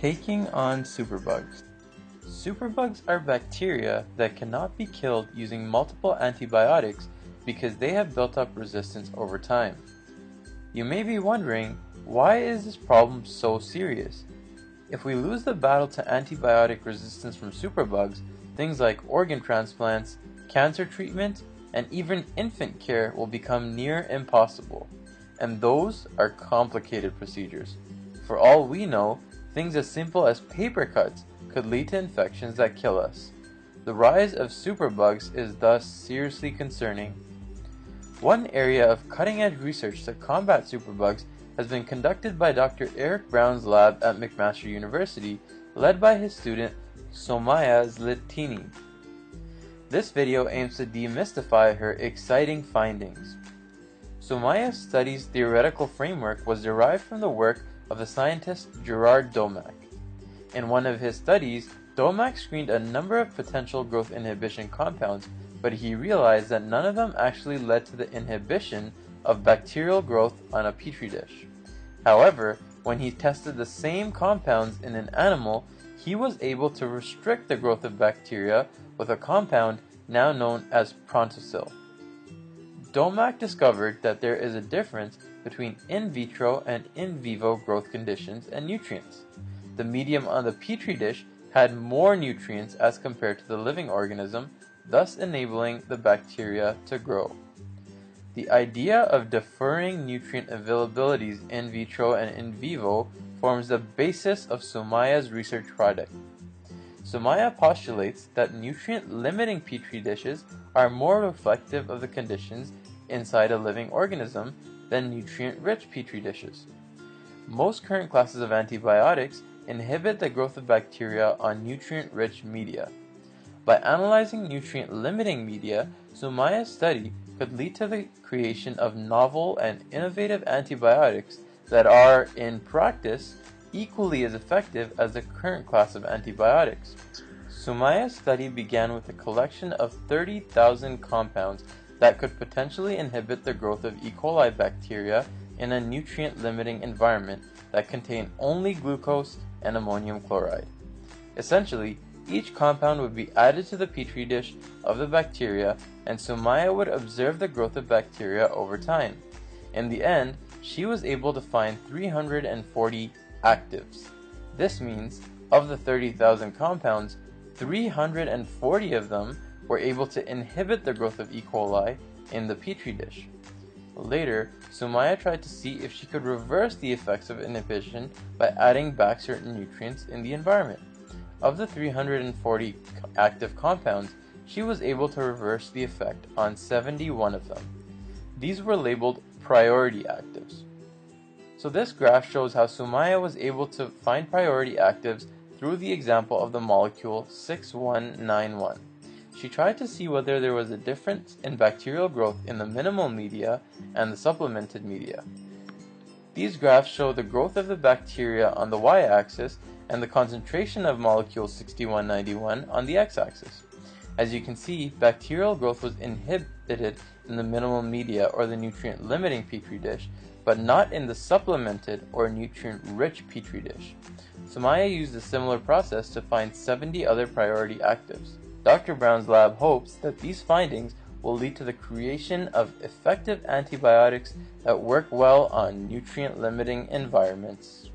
Taking on superbugs. Superbugs are bacteria that cannot be killed using multiple antibiotics because they have built up resistance over time. You may be wondering, why is this problem so serious? If we lose the battle to antibiotic resistance from superbugs, things like organ transplants, cancer treatment, and even infant care will become near impossible. And those are complicated procedures. For all we know, things as simple as paper cuts could lead to infections that kill us. The rise of superbugs is thus seriously concerning. One area of cutting edge research to combat superbugs has been conducted by Dr. Eric Brown's lab at McMaster University, led by his student Soumaya Zlitini. This video aims to demystify her exciting findings. Soumaya's study's theoretical framework was derived from the work of the scientist Gerard Domagk. In one of his studies, Domagk screened a number of potential growth inhibition compounds, but he realized that none of them actually led to the inhibition of bacterial growth on a petri dish. However, when he tested the same compounds in an animal, he was able to restrict the growth of bacteria with a compound now known as Prontosil. Domagk discovered that there is a difference between in vitro and in vivo growth conditions and nutrients. The medium on the petri dish had more nutrients as compared to the living organism, thus enabling the bacteria to grow. The idea of deferring nutrient availabilities in vitro and in vivo forms the basis of Soumaya's research project. Soumaya postulates that nutrient-limiting petri dishes are more reflective of the conditions inside a living organism than nutrient-rich petri dishes. Most current classes of antibiotics inhibit the growth of bacteria on nutrient-rich media. By analyzing nutrient-limiting media, Soumaya's study could lead to the creation of novel and innovative antibiotics that are, in practice, equally as effective as the current class of antibiotics. Soumaya's study began with a collection of 30,000 compounds that could potentially inhibit the growth of E. coli bacteria in a nutrient-limiting environment that contained only glucose and ammonium chloride. Essentially, each compound would be added to the petri dish of the bacteria and Soumaya would observe the growth of bacteria over time. In the end, she was able to find 340 actives. This means, of the 30,000 compounds, 340 of them were able to inhibit the growth of E. coli in the petri dish. Later, Soumaya tried to see if she could reverse the effects of inhibition by adding back certain nutrients in the environment. Of the 340 active compounds, she was able to reverse the effect on 71 of them. These were labeled priority actives. So this graph shows how Soumaya was able to find priority actives through the example of the molecule 6191. She tried to see whether there was a difference in bacterial growth in the minimal media and the supplemented media. These graphs show the growth of the bacteria on the y-axis and the concentration of molecule 6191 on the x-axis. As you can see, bacterial growth was inhibited in the minimal media or the nutrient-limiting petri dish, but not in the supplemented or nutrient-rich petri dish. Soumaya used a similar process to find 70 other priority actives. Dr. Brown's lab hopes that these findings will lead to the creation of effective antibiotics that work well on nutrient-limiting environments.